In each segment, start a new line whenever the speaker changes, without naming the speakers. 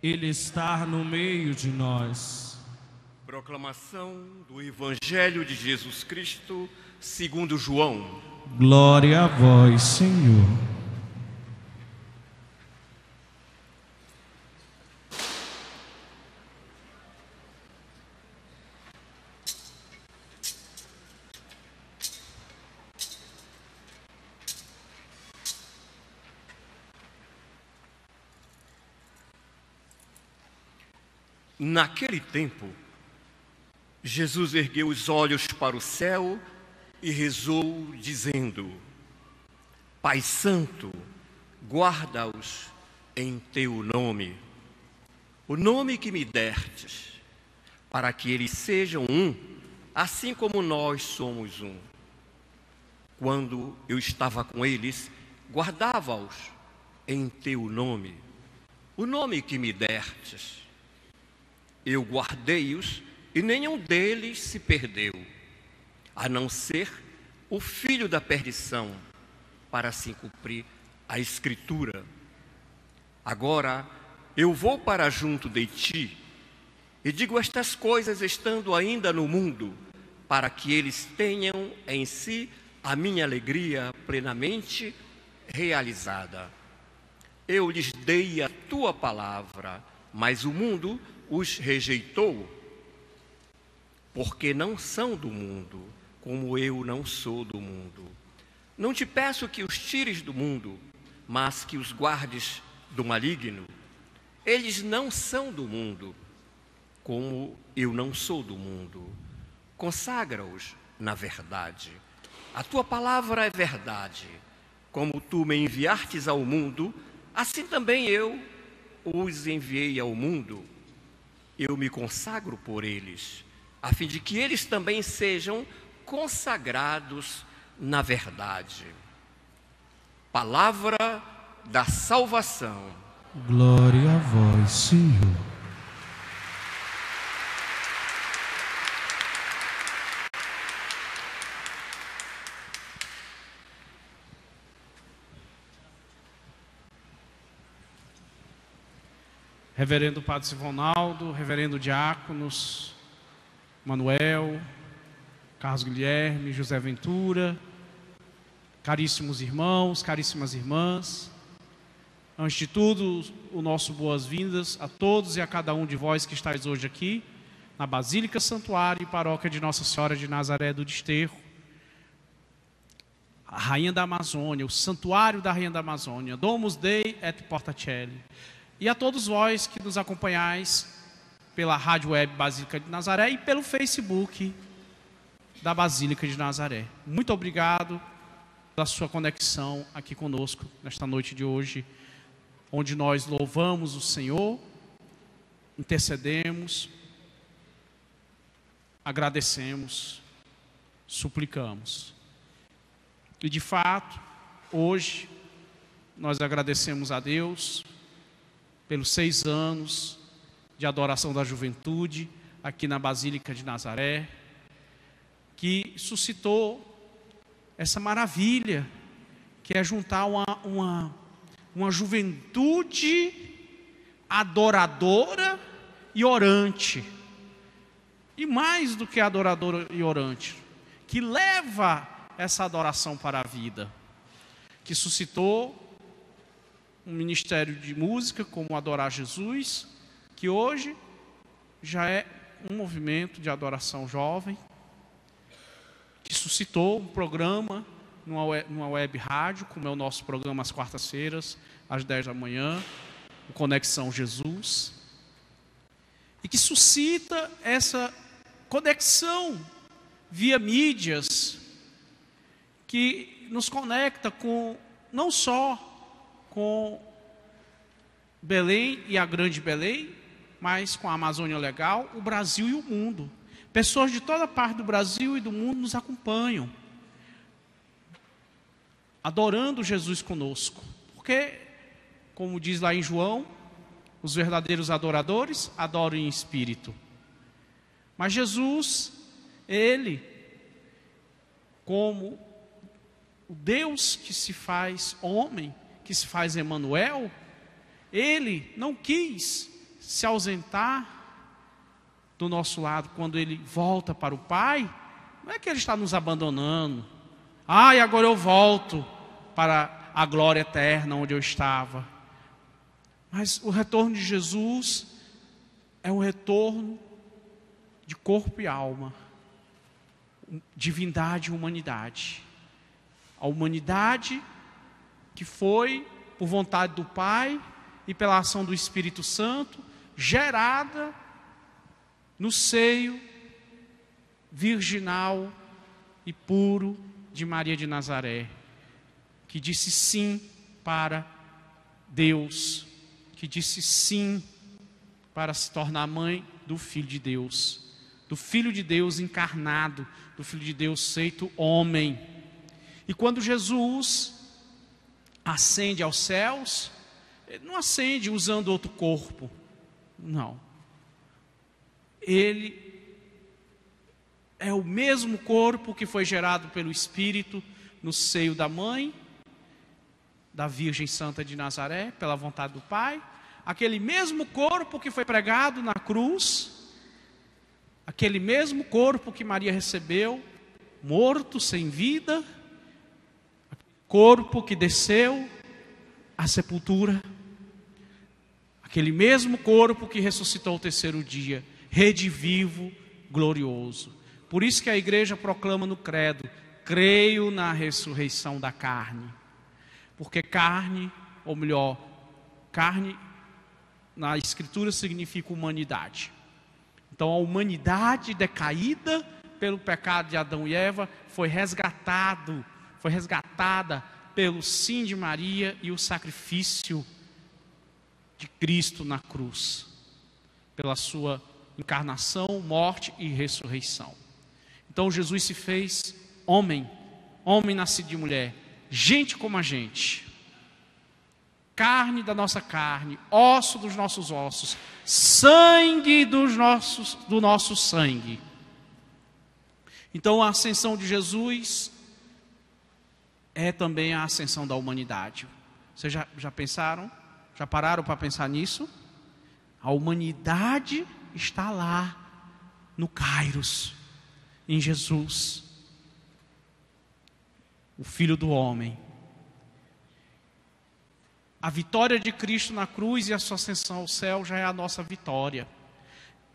Ele está no meio de nós.
Proclamação do Evangelho de Jesus Cristo, segundo João.
Glória a vós, Senhor.
Naquele tempo, Jesus ergueu os olhos para o céu e rezou, dizendo: Pai Santo, guarda-os em teu nome, o nome que me destes, para que eles sejam um, assim como nós somos um. Quando eu estava com eles, guardava-os em teu nome, o nome que me destes eu guardei-os e nenhum deles se perdeu, a não ser o filho da perdição, para assim cumprir a Escritura. Agora eu vou para junto de ti e digo estas coisas estando ainda no mundo, para que eles tenham em si a minha alegria plenamente realizada. Eu lhes dei a tua palavra, mas o mundo os rejeitou, porque não são do mundo, como eu não sou do mundo. Não te peço que os tires do mundo, mas que os guardes do maligno. Eles não são do mundo, como eu não sou do mundo. Consagra-os na verdade. A tua palavra é verdade. Como tu me enviastes ao mundo, assim também eu os enviei ao mundo eu me consagro por eles, a fim de que eles também sejam consagrados na verdade. Palavra da salvação.
Glória a vós, Senhor. Reverendo Padre Sivonaldo, Reverendo Diáconos, Manuel, Carlos Guilherme, José Ventura, caríssimos irmãos, caríssimas irmãs, antes de tudo, o nosso boas-vindas a todos e a cada um de vós que estáis hoje aqui, na Basílica Santuário e Paróquia de Nossa Senhora de Nazaré do Desterro, a Rainha da Amazônia, o Santuário da Rainha da Amazônia, Domus Dei et Portacelli. E a todos vós que nos acompanhais pela Rádio Web Basílica de Nazaré e pelo Facebook da Basílica de Nazaré. Muito obrigado pela sua conexão aqui conosco nesta noite de hoje, onde nós louvamos o Senhor, intercedemos, agradecemos, suplicamos. E de fato, hoje, nós agradecemos a Deus pelos seis anos de adoração da juventude aqui na Basílica de Nazaré, que suscitou essa maravilha, que é juntar uma, uma, uma juventude adoradora e orante. E mais do que adoradora e orante, que leva essa adoração para a vida, que suscitou um ministério de música como Adorar Jesus, que hoje já é um movimento de adoração jovem, que suscitou um programa numa web, numa web rádio, como é o nosso programa às quartas-feiras, às 10 da manhã, o Conexão Jesus, e que suscita essa conexão via mídias que nos conecta com não só com Belém e a Grande Belém, mas com a Amazônia Legal, o Brasil e o mundo. Pessoas de toda parte do Brasil e do mundo nos acompanham, adorando Jesus conosco. Porque, como diz lá em João, os verdadeiros adoradores adoram em espírito. Mas Jesus, Ele, como o Deus que se faz homem, que se faz Emanuel, ele não quis se ausentar do nosso lado quando ele volta para o Pai, não é que ele está nos abandonando. Ah, e agora eu volto para a glória eterna onde eu estava. Mas o retorno de Jesus é um retorno de corpo e alma, divindade e humanidade. A humanidade que foi por vontade do Pai e pela ação do Espírito Santo, gerada no seio virginal e puro de Maria de Nazaré, que disse sim para Deus, que disse sim para se tornar mãe do Filho de Deus, do Filho de Deus encarnado, do Filho de Deus feito homem. E quando Jesus ascende aos céus, ele não ascende usando outro corpo, não. Ele é o mesmo corpo que foi gerado pelo Espírito no seio da mãe, da Virgem Santa de Nazaré, pela vontade do Pai, aquele mesmo corpo que foi pregado na cruz, aquele mesmo corpo que Maria recebeu, morto, sem vida, corpo que desceu à sepultura, aquele mesmo corpo que ressuscitou o terceiro dia, redivivo, glorioso. Por isso que a igreja proclama no credo: creio na ressurreição da carne. Porque carne, ou melhor, carne na escritura significa humanidade. Então a humanidade decaída pelo pecado de Adão e Eva foi resgatado, foi resgatada pelo sim de Maria e o sacrifício de Cristo na cruz, pela sua encarnação, morte e ressurreição. Então Jesus se fez homem, homem nascido de mulher, gente como a gente, carne da nossa carne, osso dos nossos ossos, sangue dos nossos, do nosso sangue. Então a ascensão de Jesus é também a ascensão da humanidade. Vocês já, já pensaram? Já pararam para pensar nisso? A humanidade está lá, no Kairos em Jesus, o Filho do Homem. A vitória de Cristo na cruz e a sua ascensão ao céu já é a nossa vitória.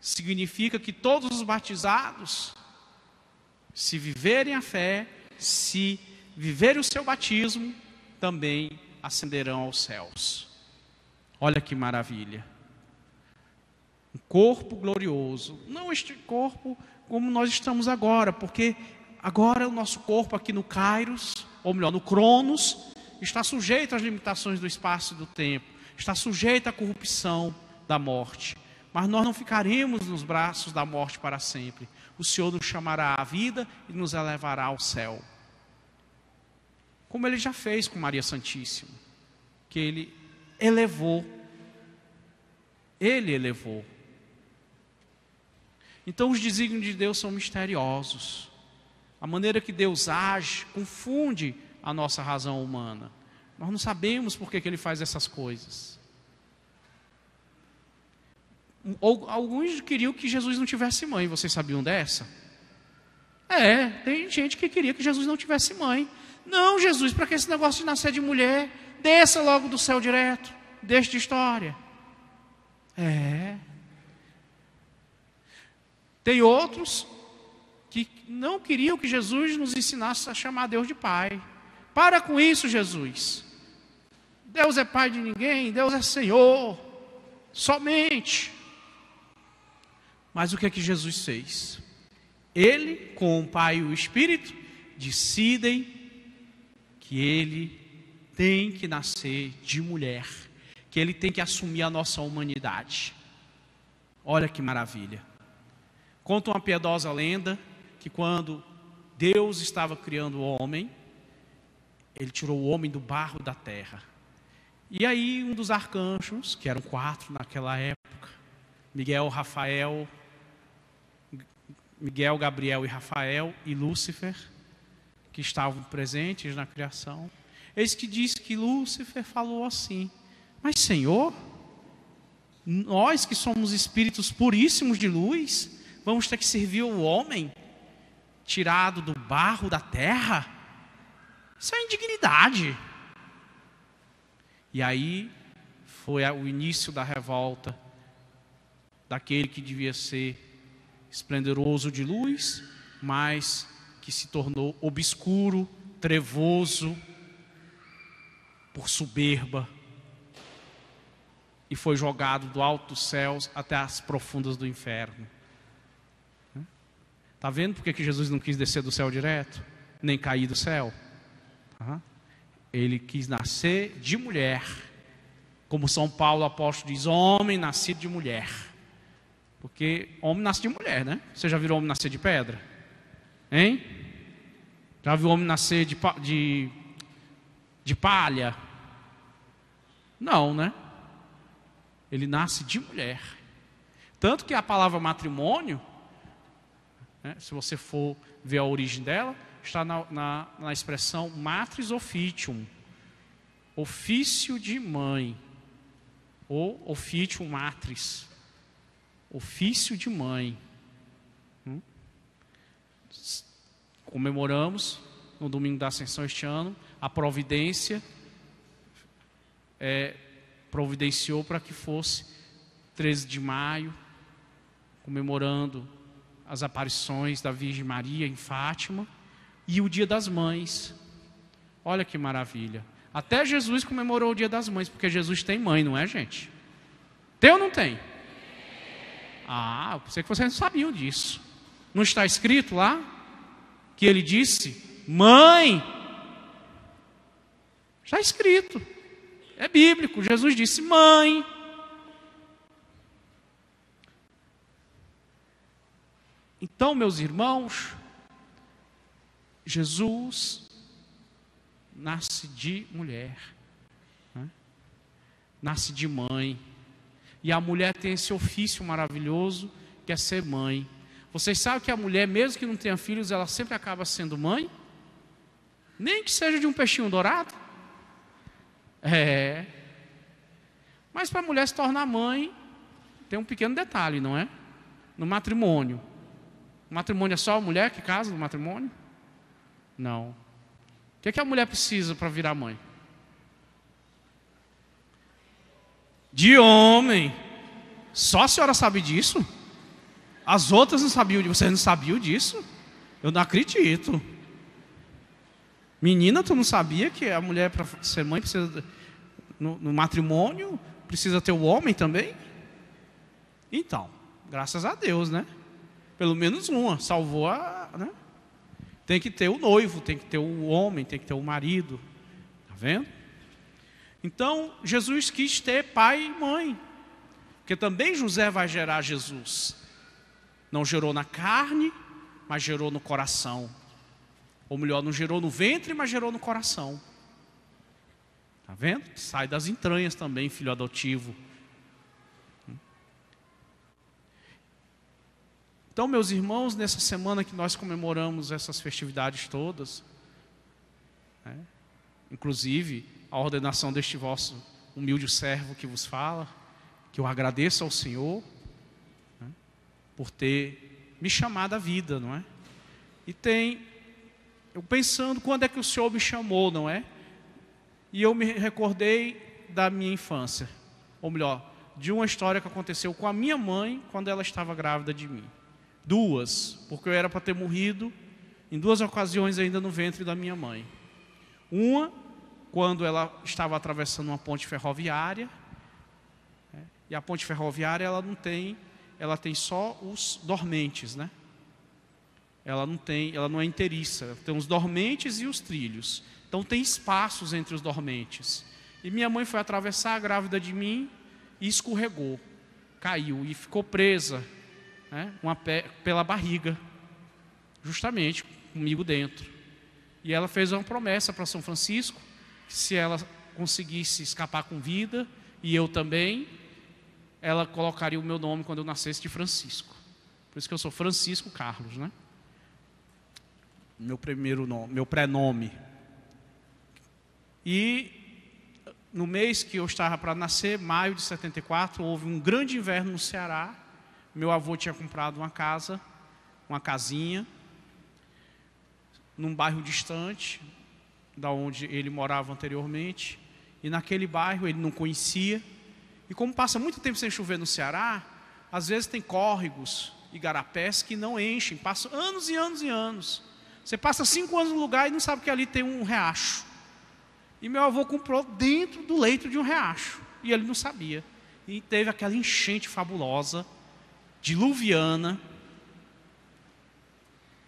Significa que todos os batizados, se viverem a fé, se viverem o seu batismo, também ascenderão aos céus. Olha que maravilha. Um corpo glorioso, não este corpo como nós estamos agora, porque agora o nosso corpo aqui no Kairos, ou melhor, no Cronos, está sujeito às limitações do espaço e do tempo, está sujeito à corrupção da morte. Mas nós não ficaremos nos braços da morte para sempre. O Senhor nos chamará à vida e nos elevará ao céu. Como ele já fez com Maria Santíssima, que ele elevou. Ele elevou. Então, os desígnios de Deus são misteriosos. A maneira que Deus age confunde a nossa razão humana. Nós não sabemos por que, que Ele faz essas coisas. Alguns queriam que Jesus não tivesse mãe, vocês sabiam dessa? É, tem gente que queria que Jesus não tivesse mãe. Não, Jesus, para que esse negócio de nascer de mulher? Desça logo do céu direto, deixa de história. É, tem outros que não queriam que Jesus nos ensinasse a chamar Deus de Pai. Para com isso, Jesus. Deus é Pai de ninguém, Deus é Senhor, somente. Mas o que é que Jesus fez? Ele, com o Pai e o Espírito, decidem que ele tem que nascer de mulher, que ele tem que assumir a nossa humanidade. Olha que maravilha. Conta uma piedosa lenda que quando Deus estava criando o homem, ele tirou o homem do barro da terra. E aí um dos arcanjos, que eram quatro naquela época, Miguel, Rafael, Miguel, Gabriel e Rafael e Lúcifer, que estavam presentes na criação, eis que diz que Lúcifer falou assim: Mas Senhor, Nós que somos espíritos puríssimos de luz, vamos ter que servir o homem tirado do barro da terra? Isso é indignidade. E aí foi o início da revolta daquele que devia ser esplendoroso de luz, mas que se tornou obscuro, trevoso, por soberba, e foi jogado do alto dos céus até as profundas do inferno. Está vendo porque que Jesus não quis descer do céu direto, nem cair do céu? Ele quis nascer de mulher, como São Paulo apóstolo diz: homem nascido de mulher. Porque homem nasce de mulher, né? Você já viu homem nascer de pedra? Hein? Já viu homem nascer de, de, de palha? Não, né? Ele nasce de mulher. Tanto que a palavra matrimônio, né, se você for ver a origem dela, está na, na, na expressão matris officium, ofício de mãe, ou officium matris ofício de mãe. Hum? Comemoramos no domingo da Ascensão este ano a providência é, providenciou para que fosse 13 de maio, comemorando as aparições da Virgem Maria em Fátima e o Dia das Mães. Olha que maravilha. Até Jesus comemorou o Dia das Mães, porque Jesus tem mãe, não é, gente? Tem ou não tem? Ah, eu pensei que vocês não sabiam disso. Não está escrito lá que ele disse: Mãe. Está escrito. É bíblico. Jesus disse: Mãe. Então, meus irmãos, Jesus nasce de mulher, né? nasce de mãe. E a mulher tem esse ofício maravilhoso que é ser mãe. Vocês sabem que a mulher, mesmo que não tenha filhos, ela sempre acaba sendo mãe? Nem que seja de um peixinho dourado. É. Mas para a mulher se tornar mãe, tem um pequeno detalhe, não é? No matrimônio. O matrimônio é só a mulher que casa no matrimônio? Não. O que, é que a mulher precisa para virar mãe? de homem. Só a senhora sabe disso? As outras não sabiam disso. Vocês não sabiam disso? Eu não acredito. Menina, tu não sabia que a mulher para ser mãe precisa no, no, matrimônio precisa ter o homem também? Então, graças a Deus, né? Pelo menos uma salvou a, né? Tem que ter o noivo, tem que ter o homem, tem que ter o marido. Tá vendo? Então, Jesus quis ter pai e mãe, porque também José vai gerar Jesus. Não gerou na carne, mas gerou no coração. Ou melhor, não gerou no ventre, mas gerou no coração. Está vendo? Sai das entranhas também, filho adotivo. Então, meus irmãos, nessa semana que nós comemoramos essas festividades todas, né, inclusive a ordenação deste vosso humilde servo que vos fala, que eu agradeço ao Senhor por ter me chamado à vida, não é? E tem, eu pensando quando é que o Senhor me chamou, não é? E eu me recordei da minha infância, ou melhor, de uma história que aconteceu com a minha mãe quando ela estava grávida de mim. Duas, porque eu era para ter morrido em duas ocasiões ainda no ventre da minha mãe. Uma quando ela estava atravessando uma ponte ferroviária. Né? E a ponte ferroviária ela não tem, ela tem só os dormentes, né? Ela não tem, ela não é inteiriça, tem os dormentes e os trilhos. Então tem espaços entre os dormentes. E minha mãe foi atravessar grávida de mim e escorregou, caiu e ficou presa, né? Uma pela barriga, justamente comigo dentro. E ela fez uma promessa para São Francisco se ela conseguisse escapar com vida, e eu também, ela colocaria o meu nome quando eu nascesse de Francisco. Por isso que eu sou Francisco Carlos, né? Meu primeiro nome, meu pré-nome. E no mês que eu estava para nascer, maio de 74, houve um grande inverno no Ceará. Meu avô tinha comprado uma casa, uma casinha, num bairro distante da onde ele morava anteriormente. E naquele bairro ele não conhecia. E como passa muito tempo sem chover no Ceará, às vezes tem córregos, igarapés que não enchem, passam anos e anos e anos. Você passa cinco anos no lugar e não sabe que ali tem um riacho. E meu avô comprou dentro do leito de um riacho. E ele não sabia. E teve aquela enchente fabulosa, diluviana.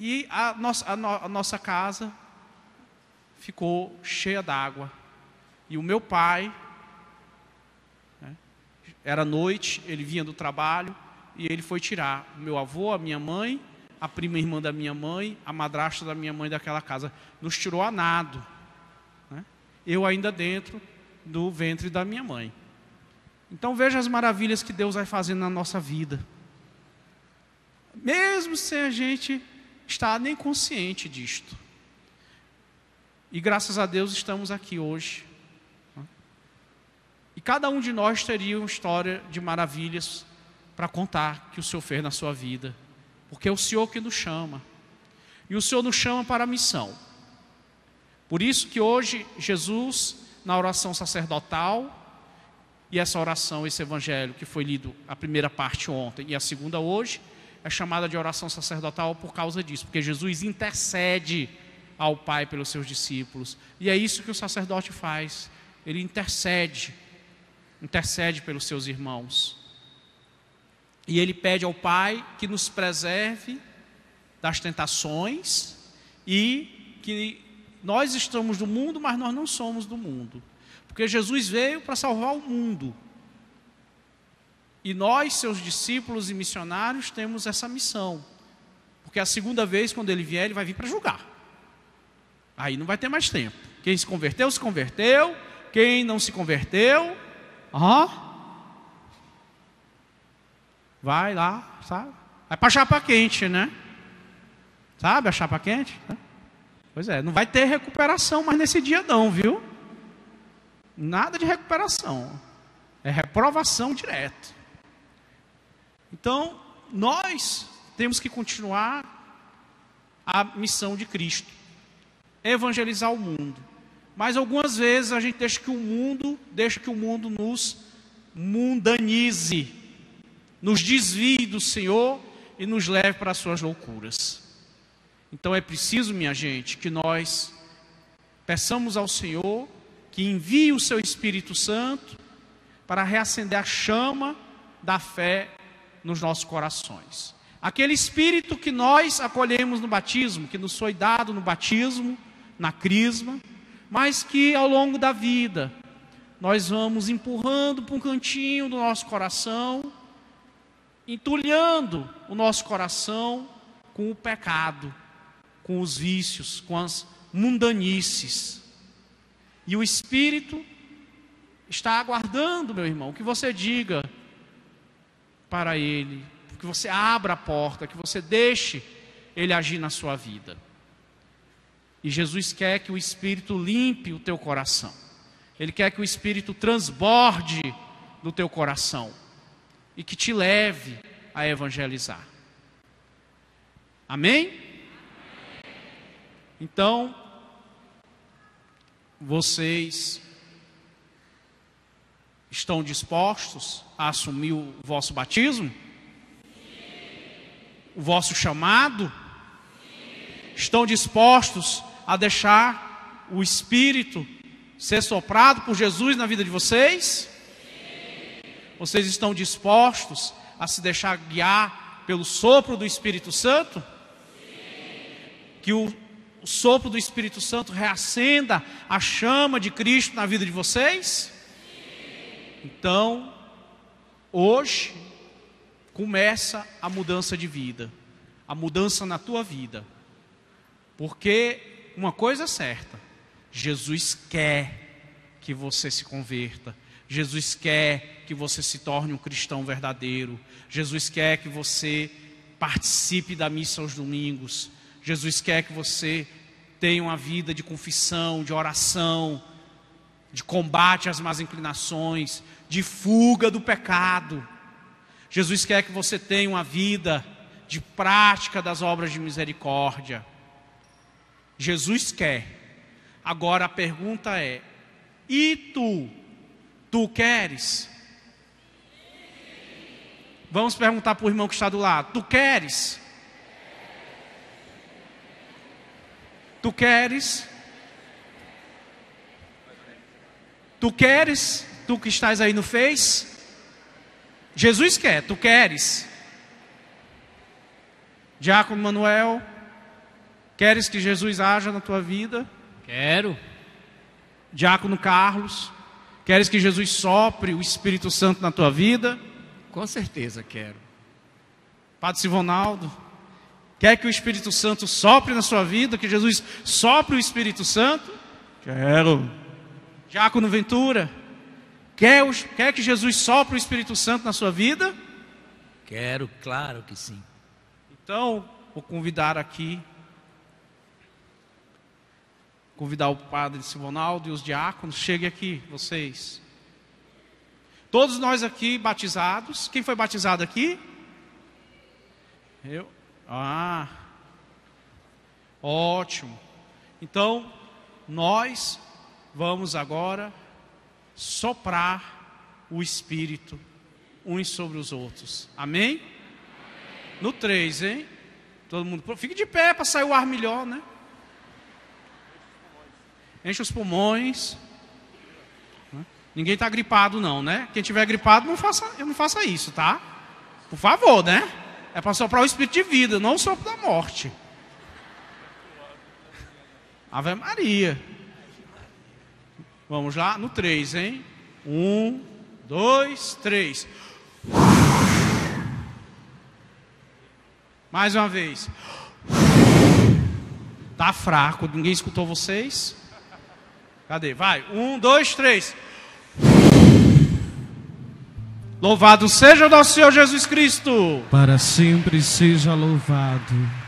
E a nossa, a, no, a nossa casa ficou cheia d'água. E o meu pai, era noite, ele vinha do trabalho, e ele foi tirar o meu avô, a minha mãe, a prima irmã da minha mãe, a madrasta da minha mãe daquela casa. Nos tirou a nado. Né? Eu ainda dentro do ventre da minha mãe. Então veja as maravilhas que Deus vai fazendo na nossa vida. Mesmo sem a gente estar nem consciente disto. E graças a Deus estamos aqui hoje. Cada um de nós teria uma história de maravilhas para contar que o Senhor fez na sua vida, porque é o Senhor que nos chama, e o Senhor nos chama para a missão. Por isso que hoje Jesus, na oração sacerdotal, e essa oração, esse evangelho que foi lido a primeira parte ontem e a segunda hoje, é chamada de oração sacerdotal por causa disso, porque Jesus intercede ao Pai pelos seus discípulos. E é isso que o sacerdote faz. Ele intercede, intercede pelos seus irmãos. E ele pede ao Pai que nos preserve das tentações e que nós estamos do mundo, mas nós não somos do mundo. Porque Jesus veio para salvar o mundo. E nós, seus discípulos e missionários, temos essa missão. Porque a segunda vez, quando ele vier, ele vai vir para julgar. Aí não vai ter mais tempo. Quem se converteu, se converteu. Quem não se converteu, ó, vai lá, sabe? Vai para chapa quente, né? Sabe a chapa quente? Pois é, não vai ter recuperação mais nesse dia não, viu? Nada de recuperação. É reprovação direto. Então, nós temos que continuar a missão de Cristo. Evangelizar o mundo. Mas algumas vezes a gente deixa que o mundo, deixa que o mundo nos mundanize nos desvie do Senhor e nos leve para as suas loucuras. Então é preciso, minha gente, que nós peçamos ao Senhor que envie o seu Espírito Santo para reacender a chama da fé nos nossos corações. Aquele Espírito que nós acolhemos no batismo, que nos foi dado no batismo, na crisma, mas que ao longo da vida nós vamos empurrando para um cantinho do nosso coração entulhando o nosso coração com o pecado, com os vícios, com as mundanices. E o Espírito está aguardando, meu irmão, que você diga para Ele, que você abra a porta, que você deixe Ele agir na sua vida. E Jesus quer que o Espírito limpe o teu coração. Ele quer que o Espírito transborde do teu coração e que te leve a evangelizar. Amém? Então, vocês estão dispostos a assumir o vosso batismo? O vosso chamado? Estão dispostos a deixar o Espírito ser soprado por Jesus na vida de vocês? Vocês estão dispostos a se deixar guiar pelo sopro do Espírito Santo? Que o, o sopro do Espírito Santo reacenda a chama de Cristo na vida de vocês? Então, hoje começa a mudança de vida, a mudança na tua vida. Porque uma coisa é certa, Jesus quer que você se converta. Jesus quer que você se torne um cristão verdadeiro. Jesus quer que você participe da missa aos domingos. Jesus quer que você tenha uma vida de confissão, de oração. de combate às más inclinações, de fuga do pecado. Jesus quer que você tenha uma vida de prática das obras de misericórdia. Jesus quer. Agora a pergunta é: e tu? Tu queres? Vamos perguntar para o irmão que está do lado: Tu queres? Tu queres? Tu queres? Tu que estás aí no Face? Jesus quer, tu queres? Diácono Manuel, queres que Jesus haja na tua vida?
Quero.
Diácono Carlos, queres que Jesus sopre o Espírito Santo na tua vida?
Com certeza quero.
Padre Sivonaldo, quer que o Espírito Santo sopre na sua vida, que Jesus sopre o Espírito Santo? Quero. Diácono Ventura, quer, quer que Jesus sopre o Espírito Santo na sua vida?
Quero, claro que sim.
Então, vou convidar aqui, convidar o padre Simonaldo e os diáconos, cheguem aqui, vocês. Todos nós aqui batizados. Quem foi batizado aqui? Eu. Ah. Ótimo. Então, nós vamos agora soprar o Espírito uns sobre os outros. Amém? No 3, hein? Todo mundo. Fique de pé para sair o ar melhor, né? Enche os pulmões. Ninguém está gripado, não, né? Quem tiver gripado, não faça, não faça isso, tá? Por favor, né? É para soprar o espírito de vida, não o sopro da morte. Ave Maria. Vamos lá no 3, hein? Um, dois, três. Mais uma vez. Tá fraco, ninguém escutou vocês? Cadê? Vai. Um, dois, três. Louvado seja o nosso Senhor Jesus Cristo.
Para sempre seja louvado.